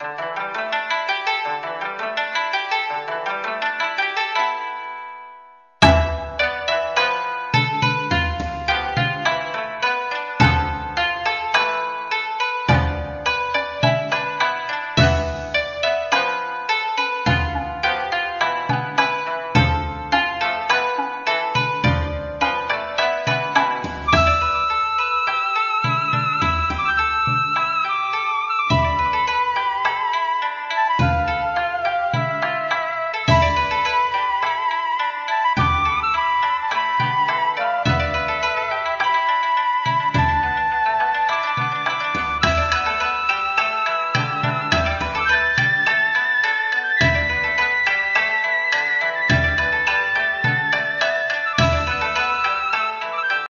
you